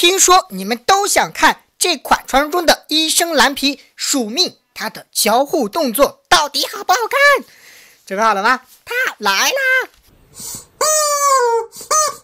听说你们都想看这款传说中的医生蓝皮署命，它的交互动作到底好不好看？准备好了吗？它来啦！